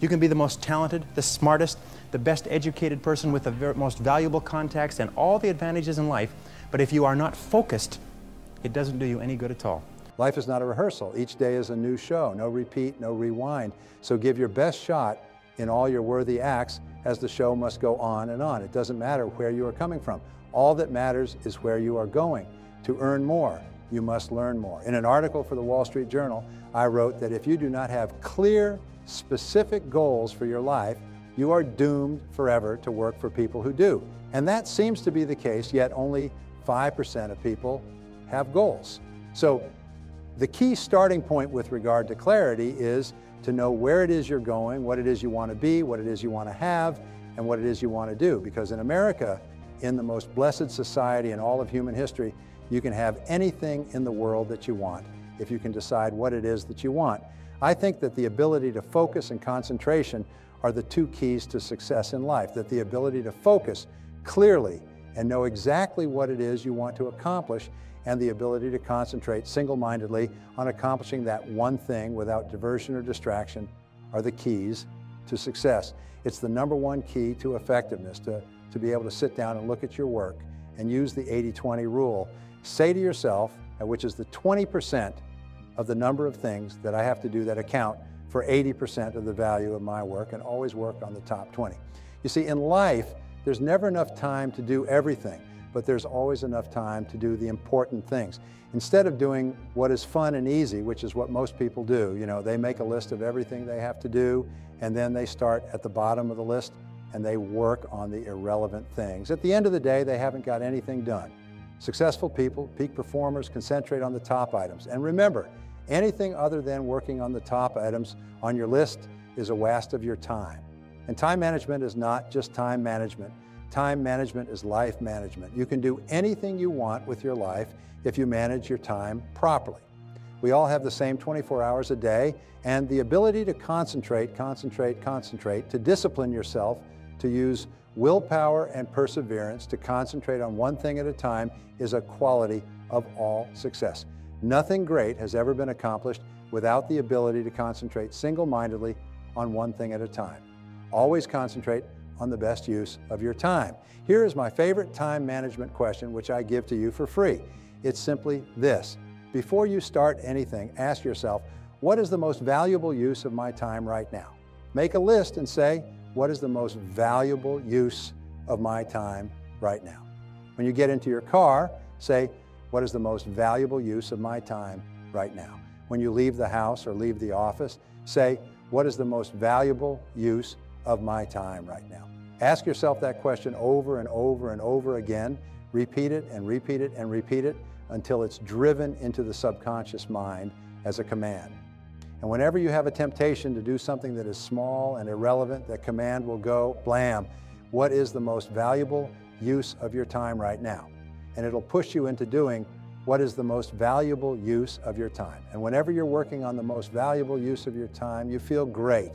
You can be the most talented, the smartest, the best educated person with the most valuable contacts and all the advantages in life, but if you are not focused, it doesn't do you any good at all. Life is not a rehearsal. Each day is a new show. No repeat, no rewind. So give your best shot in all your worthy acts as the show must go on and on. It doesn't matter where you are coming from. All that matters is where you are going. To earn more, you must learn more. In an article for the Wall Street Journal, I wrote that if you do not have clear, specific goals for your life, you are doomed forever to work for people who do. And that seems to be the case, yet only 5% of people have goals. So the key starting point with regard to clarity is to know where it is you're going, what it is you want to be, what it is you want to have, and what it is you want to do. Because in America, in the most blessed society in all of human history, you can have anything in the world that you want if you can decide what it is that you want. I think that the ability to focus and concentration are the two keys to success in life, that the ability to focus clearly and know exactly what it is you want to accomplish and the ability to concentrate single-mindedly on accomplishing that one thing without diversion or distraction are the keys to success. It's the number one key to effectiveness, to, to be able to sit down and look at your work and use the 80-20 rule. Say to yourself, which is the 20% of the number of things that I have to do that account for 80% of the value of my work and always work on the top 20. You see, in life, there's never enough time to do everything but there's always enough time to do the important things. Instead of doing what is fun and easy, which is what most people do, you know, they make a list of everything they have to do, and then they start at the bottom of the list and they work on the irrelevant things. At the end of the day, they haven't got anything done. Successful people, peak performers, concentrate on the top items. And remember, anything other than working on the top items on your list is a waste of your time. And time management is not just time management. Time management is life management. You can do anything you want with your life if you manage your time properly. We all have the same 24 hours a day, and the ability to concentrate, concentrate, concentrate, to discipline yourself, to use willpower and perseverance to concentrate on one thing at a time is a quality of all success. Nothing great has ever been accomplished without the ability to concentrate single-mindedly on one thing at a time. Always concentrate on the best use of your time. Here is my favorite time management question, which I give to you for free. It's simply this. Before you start anything, ask yourself, what is the most valuable use of my time right now? Make a list and say, what is the most valuable use of my time right now? When you get into your car, say, what is the most valuable use of my time right now? When you leave the house or leave the office, say, what is the most valuable use of my time right now? Ask yourself that question over and over and over again. Repeat it and repeat it and repeat it until it's driven into the subconscious mind as a command. And whenever you have a temptation to do something that is small and irrelevant, that command will go, blam, what is the most valuable use of your time right now? And it'll push you into doing what is the most valuable use of your time. And whenever you're working on the most valuable use of your time, you feel great.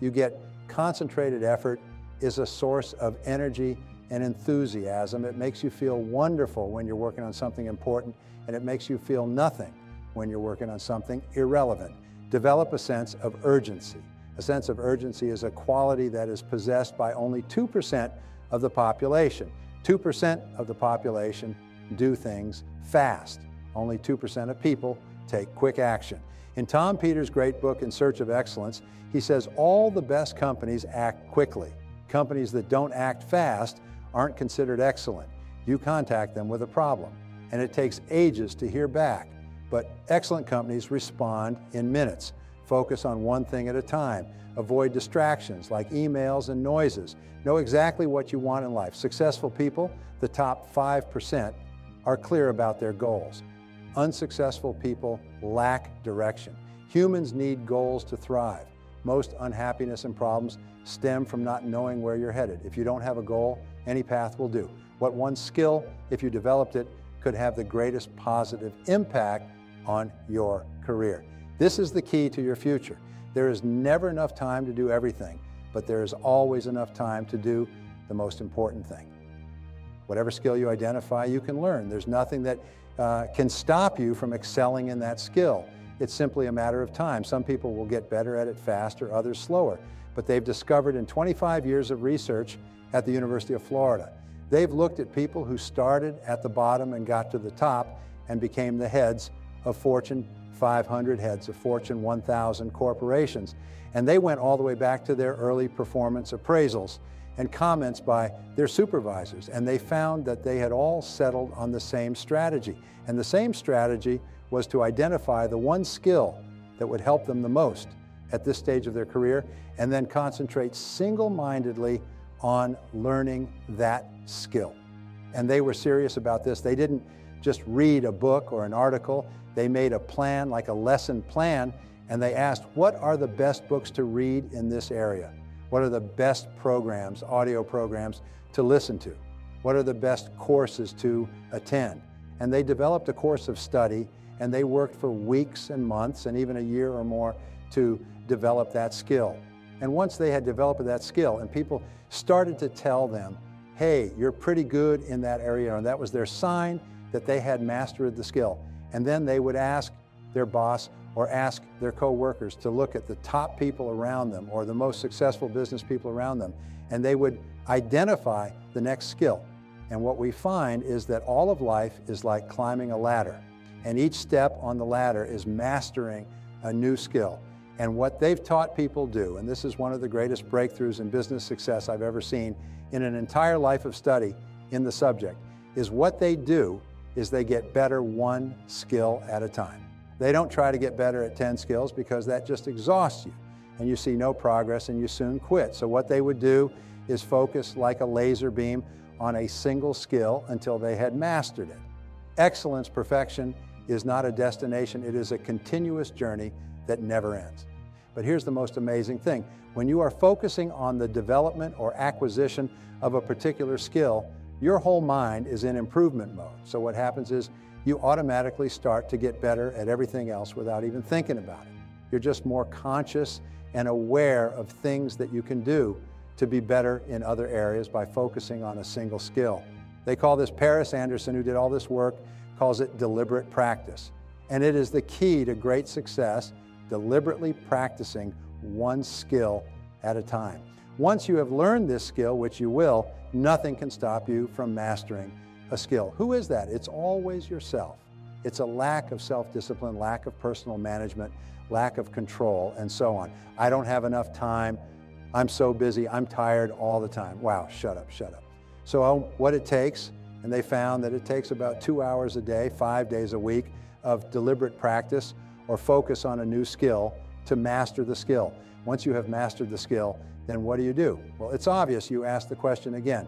You get concentrated effort is a source of energy and enthusiasm. It makes you feel wonderful when you're working on something important, and it makes you feel nothing when you're working on something irrelevant. Develop a sense of urgency. A sense of urgency is a quality that is possessed by only 2% of the population. 2% of the population do things fast. Only 2% of people take quick action. In Tom Peters' great book, In Search of Excellence, he says all the best companies act quickly. Companies that don't act fast aren't considered excellent. You contact them with a problem, and it takes ages to hear back. But excellent companies respond in minutes. Focus on one thing at a time. Avoid distractions like emails and noises. Know exactly what you want in life. Successful people, the top 5%, are clear about their goals. Unsuccessful people lack direction. Humans need goals to thrive. Most unhappiness and problems stem from not knowing where you're headed. If you don't have a goal, any path will do. What one skill, if you developed it, could have the greatest positive impact on your career. This is the key to your future. There is never enough time to do everything, but there is always enough time to do the most important thing. Whatever skill you identify, you can learn. There's nothing that uh, can stop you from excelling in that skill. It's simply a matter of time. Some people will get better at it faster, others slower. But they've discovered in 25 years of research at the University of Florida, they've looked at people who started at the bottom and got to the top and became the heads of Fortune 500 heads of Fortune 1000 corporations. And they went all the way back to their early performance appraisals and comments by their supervisors. And they found that they had all settled on the same strategy. And the same strategy was to identify the one skill that would help them the most at this stage of their career and then concentrate single-mindedly on learning that skill. And they were serious about this. They didn't just read a book or an article. They made a plan, like a lesson plan, and they asked, what are the best books to read in this area? What are the best programs, audio programs, to listen to? What are the best courses to attend? And they developed a course of study, and they worked for weeks and months, and even a year or more, to develop that skill. And once they had developed that skill, and people started to tell them, hey, you're pretty good in that area, and that was their sign that they had mastered the skill. And then they would ask their boss or ask their co-workers to look at the top people around them or the most successful business people around them, and they would identify the next skill. And what we find is that all of life is like climbing a ladder, and each step on the ladder is mastering a new skill. And what they've taught people do, and this is one of the greatest breakthroughs in business success I've ever seen in an entire life of study in the subject, is what they do is they get better one skill at a time. They don't try to get better at 10 skills because that just exhausts you and you see no progress and you soon quit. So what they would do is focus like a laser beam on a single skill until they had mastered it. Excellence, perfection, is not a destination, it is a continuous journey that never ends. But here's the most amazing thing. When you are focusing on the development or acquisition of a particular skill, your whole mind is in improvement mode. So what happens is you automatically start to get better at everything else without even thinking about it. You're just more conscious and aware of things that you can do to be better in other areas by focusing on a single skill. They call this, Paris Anderson, who did all this work, calls it deliberate practice. And it is the key to great success, deliberately practicing one skill at a time. Once you have learned this skill, which you will, nothing can stop you from mastering a skill. Who is that? It's always yourself. It's a lack of self-discipline, lack of personal management, lack of control, and so on. I don't have enough time. I'm so busy. I'm tired all the time. Wow, shut up, shut up. So uh, what it takes, and they found that it takes about two hours a day, five days a week of deliberate practice or focus on a new skill to master the skill. Once you have mastered the skill, then what do you do? Well, it's obvious you ask the question again.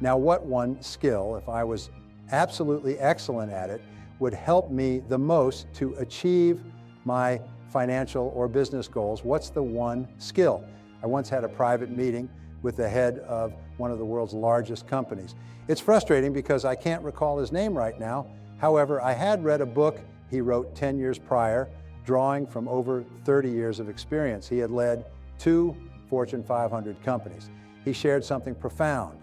Now, what one skill, if I was absolutely excellent at it, would help me the most to achieve my financial or business goals? What's the one skill? I once had a private meeting with the head of one of the world's largest companies. It's frustrating because I can't recall his name right now. However, I had read a book he wrote 10 years prior, drawing from over 30 years of experience. He had led two Fortune 500 companies. He shared something profound.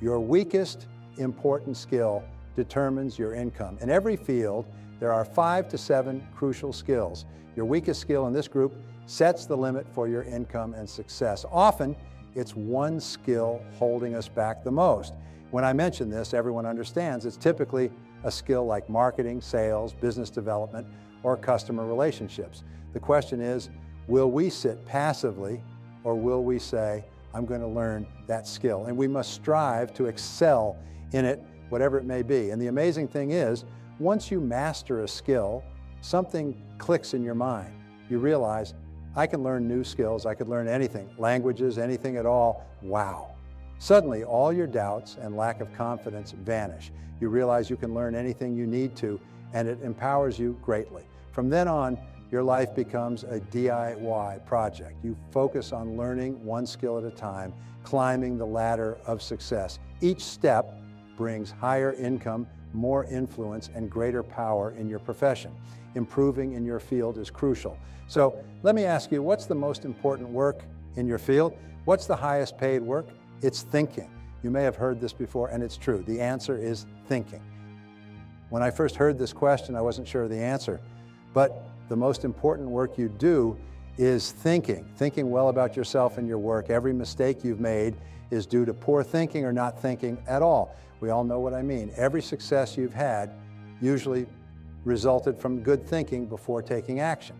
Your weakest important skill determines your income. In every field, there are five to seven crucial skills. Your weakest skill in this group sets the limit for your income and success. Often, it's one skill holding us back the most. When I mention this, everyone understands it's typically a skill like marketing, sales, business development, or customer relationships. The question is, will we sit passively or will we say, I'm going to learn that skill? And we must strive to excel in it, whatever it may be. And the amazing thing is, once you master a skill, something clicks in your mind. You realize, I can learn new skills, I could learn anything, languages, anything at all. Wow. Suddenly, all your doubts and lack of confidence vanish. You realize you can learn anything you need to, and it empowers you greatly. From then on, your life becomes a DIY project. You focus on learning one skill at a time, climbing the ladder of success. Each step brings higher income, more influence, and greater power in your profession. Improving in your field is crucial. So let me ask you, what's the most important work in your field? What's the highest paid work? It's thinking. You may have heard this before, and it's true. The answer is thinking. When I first heard this question, I wasn't sure of the answer. But the most important work you do is thinking, thinking well about yourself and your work. Every mistake you've made is due to poor thinking or not thinking at all. We all know what I mean. Every success you've had usually resulted from good thinking before taking action.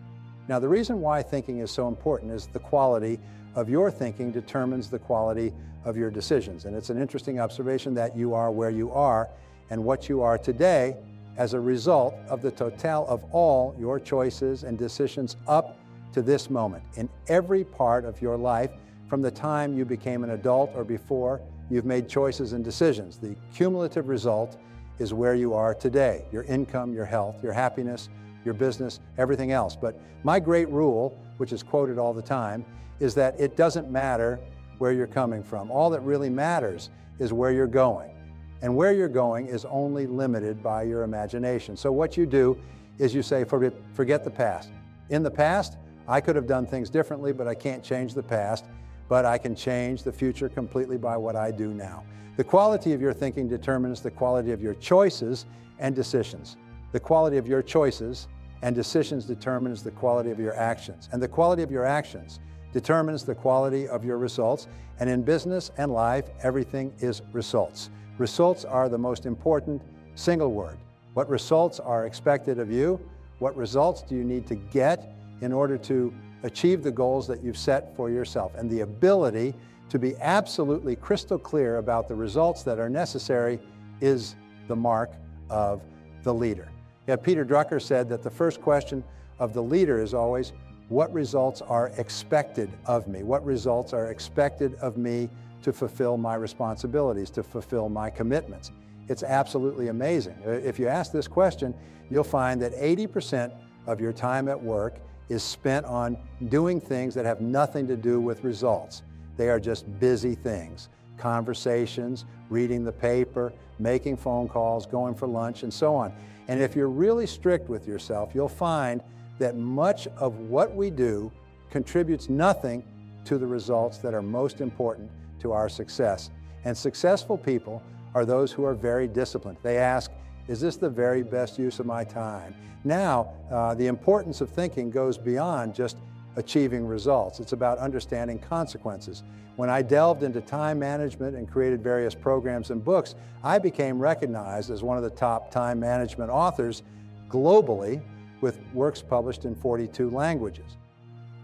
Now, the reason why thinking is so important is the quality of your thinking determines the quality of your decisions. And it's an interesting observation that you are where you are and what you are today as a result of the total of all your choices and decisions up to this moment. In every part of your life, from the time you became an adult or before, you've made choices and decisions. The cumulative result is where you are today your income, your health, your happiness, your business, everything else. But my great rule, which is quoted all the time, is that it doesn't matter where you're coming from. All that really matters is where you're going. And where you're going is only limited by your imagination. So what you do is you say, forget the past. In the past, I could have done things differently, but I can't change the past. But I can change the future completely by what I do now. The quality of your thinking determines the quality of your choices and decisions. The quality of your choices and decisions determines the quality of your actions. And the quality of your actions determines the quality of your results. And in business and life, everything is results. Results are the most important single word. What results are expected of you? What results do you need to get in order to achieve the goals that you've set for yourself? And the ability to be absolutely crystal clear about the results that are necessary is the mark of the leader. Yeah, Peter Drucker said that the first question of the leader is always, what results are expected of me? What results are expected of me to fulfill my responsibilities, to fulfill my commitments? It's absolutely amazing. If you ask this question, you'll find that 80% of your time at work is spent on doing things that have nothing to do with results. They are just busy things conversations, reading the paper, making phone calls, going for lunch, and so on. And if you're really strict with yourself, you'll find that much of what we do contributes nothing to the results that are most important to our success. And successful people are those who are very disciplined. They ask, is this the very best use of my time? Now, uh, the importance of thinking goes beyond just achieving results. It's about understanding consequences. When I delved into time management and created various programs and books, I became recognized as one of the top time management authors globally with works published in 42 languages.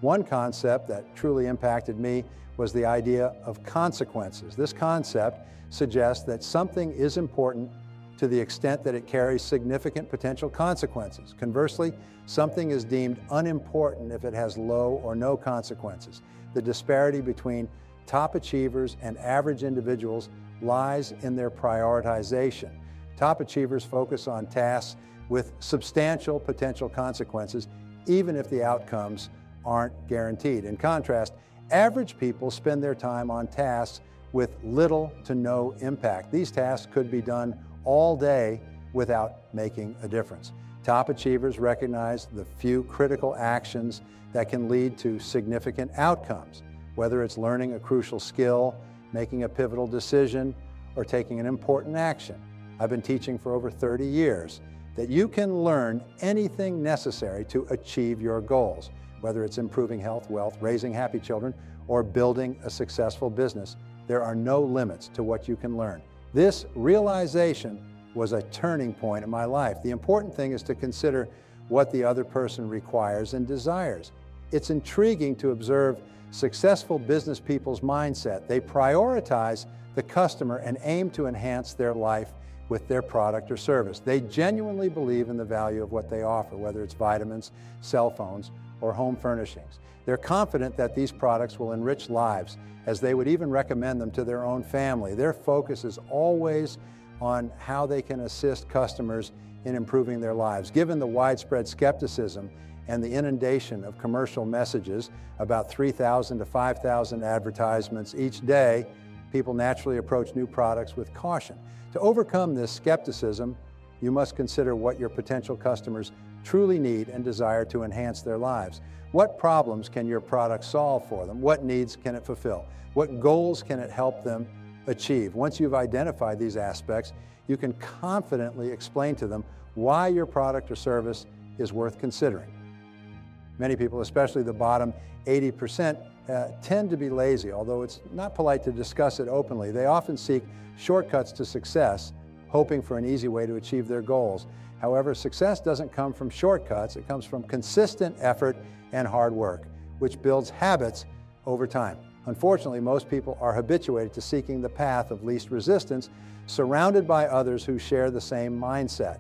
One concept that truly impacted me was the idea of consequences. This concept suggests that something is important to the extent that it carries significant potential consequences. Conversely, something is deemed unimportant if it has low or no consequences. The disparity between top achievers and average individuals lies in their prioritization. Top achievers focus on tasks with substantial potential consequences, even if the outcomes aren't guaranteed. In contrast, average people spend their time on tasks with little to no impact. These tasks could be done all day without making a difference. Top achievers recognize the few critical actions that can lead to significant outcomes, whether it's learning a crucial skill, making a pivotal decision, or taking an important action. I've been teaching for over 30 years that you can learn anything necessary to achieve your goals, whether it's improving health, wealth, raising happy children, or building a successful business. There are no limits to what you can learn. This realization was a turning point in my life. The important thing is to consider what the other person requires and desires. It's intriguing to observe successful business people's mindset. They prioritize the customer and aim to enhance their life with their product or service. They genuinely believe in the value of what they offer, whether it's vitamins, cell phones, or home furnishings. They're confident that these products will enrich lives as they would even recommend them to their own family. Their focus is always on how they can assist customers in improving their lives. Given the widespread skepticism and the inundation of commercial messages, about 3,000 to 5,000 advertisements each day, people naturally approach new products with caution. To overcome this skepticism, you must consider what your potential customers truly need and desire to enhance their lives. What problems can your product solve for them? What needs can it fulfill? What goals can it help them achieve? Once you've identified these aspects, you can confidently explain to them why your product or service is worth considering. Many people, especially the bottom 80%, uh, tend to be lazy, although it's not polite to discuss it openly. They often seek shortcuts to success, hoping for an easy way to achieve their goals. However, success doesn't come from shortcuts, it comes from consistent effort and hard work, which builds habits over time. Unfortunately, most people are habituated to seeking the path of least resistance, surrounded by others who share the same mindset.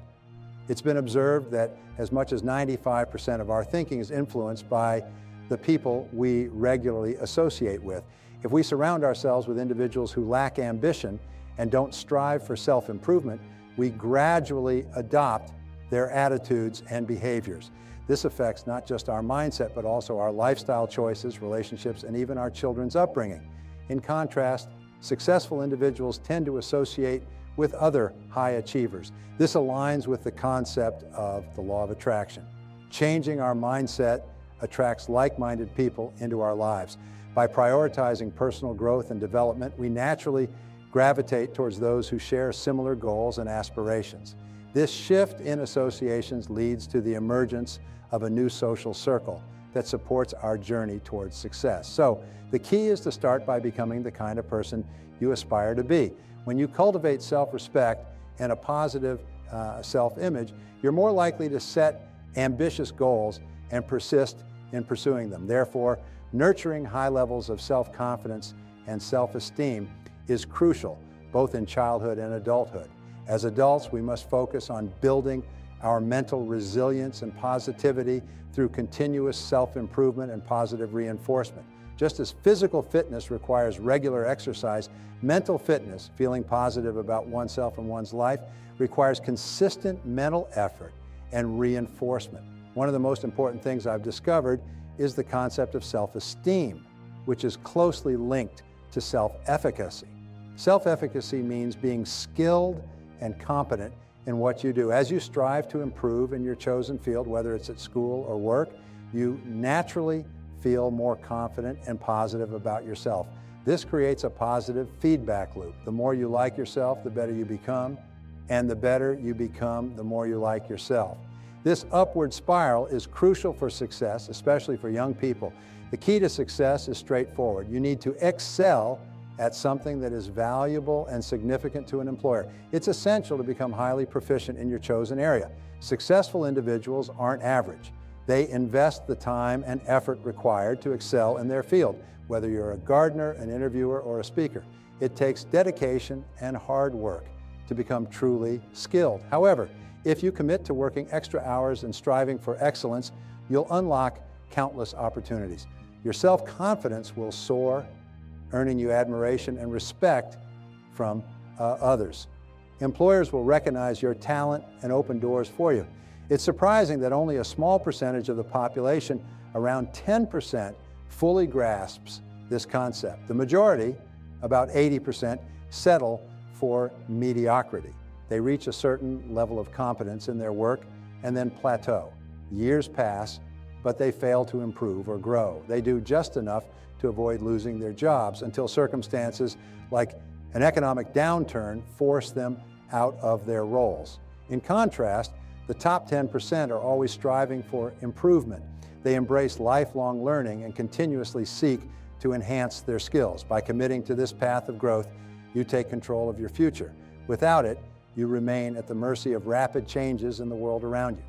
It's been observed that as much as 95% of our thinking is influenced by the people we regularly associate with. If we surround ourselves with individuals who lack ambition and don't strive for self-improvement, we gradually adopt their attitudes and behaviors. This affects not just our mindset, but also our lifestyle choices, relationships, and even our children's upbringing. In contrast, successful individuals tend to associate with other high achievers. This aligns with the concept of the law of attraction. Changing our mindset attracts like-minded people into our lives. By prioritizing personal growth and development, we naturally gravitate towards those who share similar goals and aspirations. This shift in associations leads to the emergence of a new social circle that supports our journey towards success. So the key is to start by becoming the kind of person you aspire to be. When you cultivate self-respect and a positive uh, self-image, you're more likely to set ambitious goals and persist in pursuing them. Therefore, nurturing high levels of self-confidence and self-esteem is crucial, both in childhood and adulthood. As adults, we must focus on building our mental resilience and positivity through continuous self-improvement and positive reinforcement. Just as physical fitness requires regular exercise, mental fitness, feeling positive about oneself and one's life, requires consistent mental effort and reinforcement. One of the most important things I've discovered is the concept of self-esteem, which is closely linked to self-efficacy. Self-efficacy means being skilled and competent in what you do. As you strive to improve in your chosen field, whether it's at school or work, you naturally feel more confident and positive about yourself. This creates a positive feedback loop. The more you like yourself, the better you become, and the better you become, the more you like yourself. This upward spiral is crucial for success, especially for young people. The key to success is straightforward. You need to excel at something that is valuable and significant to an employer. It's essential to become highly proficient in your chosen area. Successful individuals aren't average. They invest the time and effort required to excel in their field, whether you're a gardener, an interviewer, or a speaker. It takes dedication and hard work to become truly skilled. However, if you commit to working extra hours and striving for excellence, you'll unlock countless opportunities. Your self-confidence will soar, earning you admiration and respect from uh, others. Employers will recognize your talent and open doors for you. It's surprising that only a small percentage of the population, around 10%, fully grasps this concept. The majority, about 80%, settle for mediocrity. They reach a certain level of competence in their work and then plateau. Years pass, but they fail to improve or grow. They do just enough to avoid losing their jobs until circumstances like an economic downturn force them out of their roles. In contrast, the top 10% are always striving for improvement. They embrace lifelong learning and continuously seek to enhance their skills. By committing to this path of growth, you take control of your future. Without it, you remain at the mercy of rapid changes in the world around you.